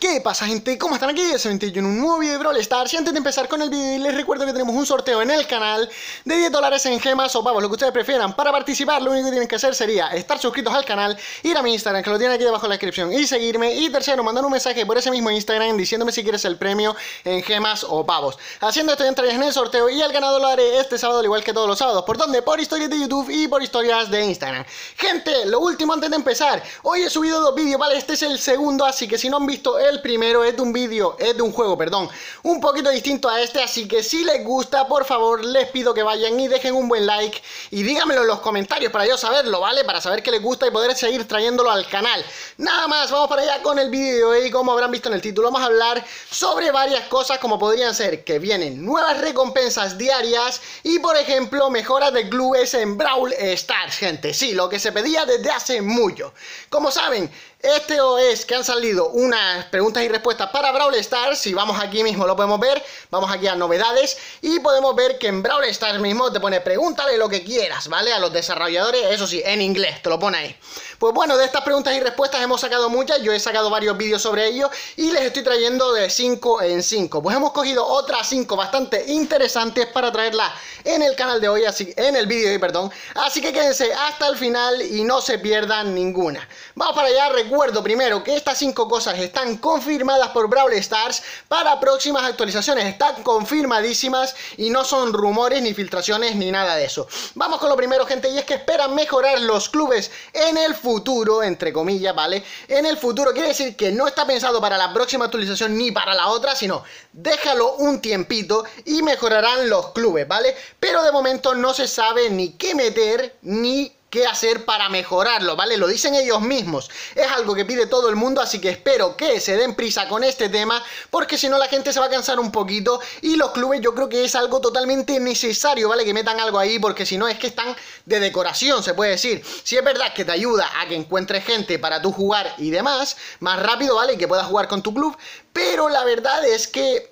¿Qué pasa gente? ¿Cómo están aquí? Es en un nuevo video de Brawl Stars y antes de empezar con el video les recuerdo que tenemos un sorteo en el canal de 10 dólares en gemas o pavos, lo que ustedes prefieran. Para participar lo único que tienen que hacer sería estar suscritos al canal, ir a mi Instagram que lo tienen aquí debajo en la descripción y seguirme y tercero mandar un mensaje por ese mismo Instagram diciéndome si quieres el premio en gemas o pavos. Haciendo esto entrarías en el sorteo y el ganador lo haré este sábado al igual que todos los sábados. ¿Por dónde? Por historias de YouTube y por historias de Instagram. Gente, lo último antes de empezar, hoy he subido dos vídeos, ¿vale? Este es el segundo, así que si no han visto el primero es de un vídeo, es de un juego, perdón, un poquito distinto a este, así que si les gusta, por favor, les pido que vayan y dejen un buen like y díganmelo en los comentarios para yo saberlo, ¿vale? Para saber que les gusta y poder seguir trayéndolo al canal. Nada más, vamos para allá con el vídeo y como habrán visto en el título, vamos a hablar sobre varias cosas como podrían ser que vienen nuevas recompensas diarias y, por ejemplo, mejoras de clubes en Brawl Stars, gente. Sí, lo que se pedía desde hace mucho. Como saben, este es que han salido unas preguntas y respuestas para Brawl Stars. Si vamos aquí mismo lo podemos ver. Vamos aquí a novedades y podemos ver que en Brawl Stars mismo te pone pregúntale lo que quieras, ¿vale? A los desarrolladores, eso sí, en inglés, te lo pone ahí. Pues bueno, de estas preguntas y respuestas hemos sacado muchas. Yo he sacado varios vídeos sobre ello y les estoy trayendo de 5 en 5. Pues hemos cogido otras 5 bastante interesantes para traerlas en el canal de hoy, así en el vídeo de hoy, perdón. Así que quédense hasta el final y no se pierdan ninguna. Vamos para allá, recuerdo primero que estas 5 cosas están confirmadas por Brawl Stars para próximas actualizaciones. Están confirmadísimas y no son rumores ni filtraciones ni nada de eso. Vamos con lo primero, gente, y es que esperan mejorar los clubes en el futuro, entre comillas, ¿vale? En el futuro quiere decir que no está pensado para la próxima actualización ni para la otra, sino déjalo un tiempito y mejorarán los clubes, ¿vale? Pero de momento no se sabe ni qué meter ni qué hacer para mejorarlo, ¿vale? Lo dicen ellos mismos. Es algo que pide todo el mundo, así que espero que se den prisa con este tema, porque si no la gente se va a cansar un poquito y los clubes yo creo que es algo totalmente necesario, ¿vale? Que metan algo ahí, porque si no es que están de decoración, se puede decir. Si es verdad que te ayuda a que encuentres gente para tú jugar y demás, más rápido, ¿vale? Y que puedas jugar con tu club, pero la verdad es que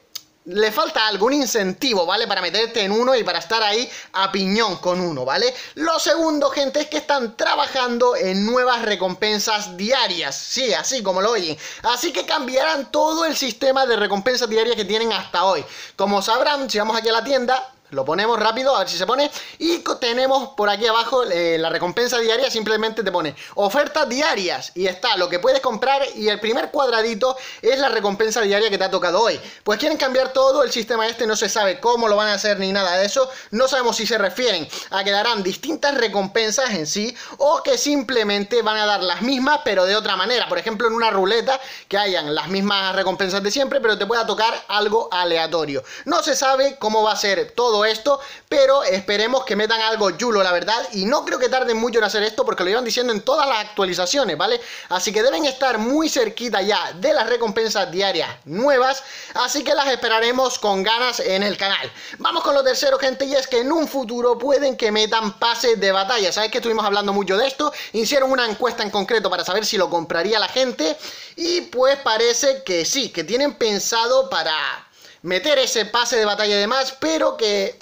le falta algún incentivo, ¿vale? Para meterte en uno y para estar ahí a piñón con uno, ¿vale? Lo segundo, gente, es que están trabajando en nuevas recompensas diarias. Sí, así como lo oyen. Así que cambiarán todo el sistema de recompensas diarias que tienen hasta hoy. Como sabrán, si vamos aquí a la tienda, lo ponemos rápido, a ver si se pone. Y tenemos por aquí abajo eh, la recompensa diaria, simplemente te pone ofertas diarias. Y está lo que puedes comprar y el primer cuadradito es la recompensa diaria que te ha tocado hoy. Pues quieren cambiar todo el sistema este, no se sabe cómo lo van a hacer ni nada de eso. No sabemos si se refieren a que darán distintas recompensas en sí o que simplemente van a dar las mismas pero de otra manera. Por ejemplo en una ruleta que hayan las mismas recompensas de siempre pero te pueda tocar algo aleatorio. No se sabe cómo va a ser todo esto, pero esperemos que metan algo chulo, la verdad, y no creo que tarden mucho en hacer esto porque lo iban diciendo en todas las actualizaciones, ¿vale? Así que deben estar muy cerquita ya de las recompensas diarias nuevas, así que las esperaremos con ganas en el canal. Vamos con lo tercero, gente, y es que en un futuro pueden que metan pases de batalla, ¿sabes que estuvimos hablando mucho de esto? Hicieron una encuesta en concreto para saber si lo compraría la gente, y pues parece que sí, que tienen pensado para meter ese pase de batalla y demás, pero que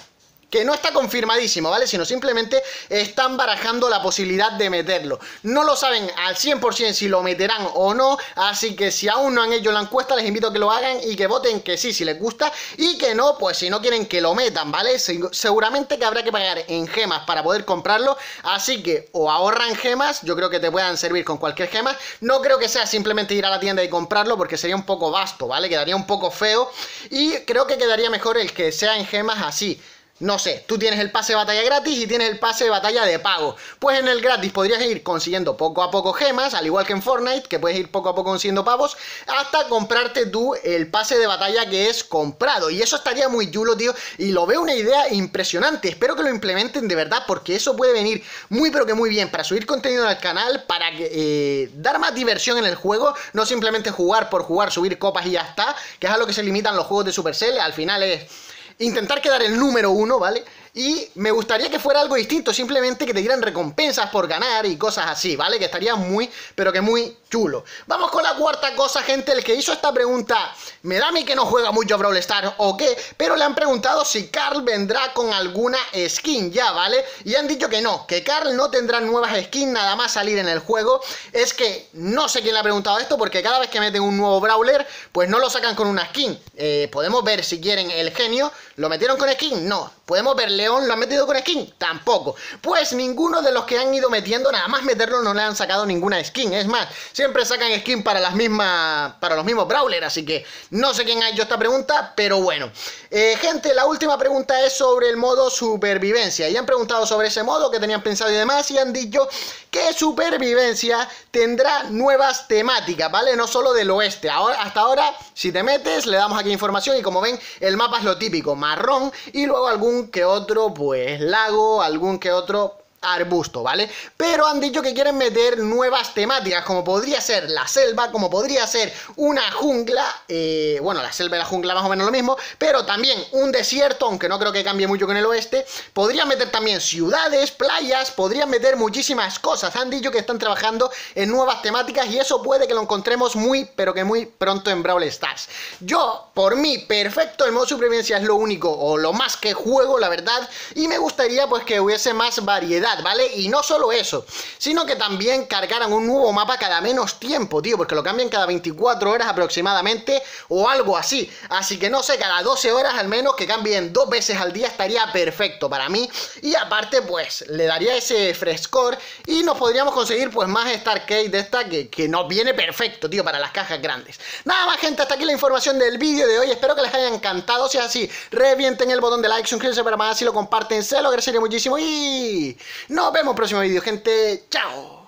que no está confirmadísimo, ¿vale? Sino simplemente están barajando la posibilidad de meterlo. No lo saben al 100% si lo meterán o no, así que si aún no han hecho la encuesta, les invito a que lo hagan y que voten que sí, si les gusta, y que no, pues si no quieren que lo metan, ¿vale? Seguramente que habrá que pagar en gemas para poder comprarlo, así que o ahorran gemas, yo creo que te puedan servir con cualquier gema, no creo que sea simplemente ir a la tienda y comprarlo porque sería un poco vasto, ¿vale? Quedaría un poco feo y creo que quedaría mejor el que sea en gemas así no sé, tú tienes el pase de batalla gratis y tienes el pase de batalla de pago. Pues en el gratis podrías ir consiguiendo poco a poco gemas, al igual que en Fortnite, que puedes ir poco a poco consiguiendo pavos, hasta comprarte tú el pase de batalla que es comprado. Y eso estaría muy chulo, tío, y lo veo una idea impresionante. Espero que lo implementen de verdad, porque eso puede venir muy pero que muy bien para subir contenido al canal, para eh, dar más diversión en el juego, no simplemente jugar por jugar, subir copas y ya está, que es a lo que se limitan los juegos de Supercell, al final es intentar quedar el número uno, ¿vale? Y me gustaría que fuera algo distinto, simplemente que te dieran recompensas por ganar y cosas así, ¿vale? Que estaría muy, pero que muy chulo. Vamos con la cuarta cosa, gente. El que hizo esta pregunta, me da a mí que no juega mucho a Brawl Stars o qué, pero le han preguntado si Carl vendrá con alguna skin ya, ¿vale? Y han dicho que no, que Carl no tendrá nuevas skins nada más salir en el juego. Es que no sé quién le ha preguntado esto, porque cada vez que meten un nuevo Brawler, pues no lo sacan con una skin. Eh, podemos ver si quieren el genio. ¿Lo metieron con skin? No. ¿Podemos ver León? ¿Lo han metido con skin? Tampoco. Pues ninguno de los que han ido metiendo, nada más meterlo, no le han sacado ninguna skin. Es más, siempre sacan skin para las mismas. para los mismos Brawler. Así que no sé quién ha hecho esta pregunta, pero bueno. Eh, gente, la última pregunta es sobre el modo supervivencia. Y han preguntado sobre ese modo que tenían pensado y demás. Y han dicho que supervivencia tendrá nuevas temáticas, ¿vale? No solo del oeste. Ahora, hasta ahora, si te metes, le damos aquí información. Y como ven, el mapa es lo típico: marrón. Y luego algún que otro, pues lago, algún que otro arbusto, ¿vale? Pero han dicho que quieren meter nuevas temáticas, como podría ser la selva, como podría ser una jungla, eh, bueno, la selva y la jungla más o menos lo mismo, pero también un desierto, aunque no creo que cambie mucho con el oeste, podrían meter también ciudades, playas, podrían meter muchísimas cosas, han dicho que están trabajando en nuevas temáticas y eso puede que lo encontremos muy, pero que muy pronto en Brawl Stars. Yo, por mí, perfecto, el modo supervivencia es lo único, o lo más que juego, la verdad, y me gustaría pues que hubiese más variedad, ¿vale? Y no solo eso, sino que también cargaran un nuevo mapa cada menos tiempo, tío, porque lo cambian cada 24 horas aproximadamente o algo así. Así que no sé, cada 12 horas al menos que cambien dos veces al día estaría perfecto para mí. Y aparte, pues, le daría ese frescor y nos podríamos conseguir pues más Starcade de esta que, que nos viene perfecto, tío, para las cajas grandes. Nada más, gente, hasta aquí la información del vídeo de hoy. Espero que les haya encantado. Si es así, revienten el botón de like, suscríbanse para más, si lo comparten, se lo agradecería muchísimo y... Nos vemos en el próximo vídeo, gente. ¡Chao!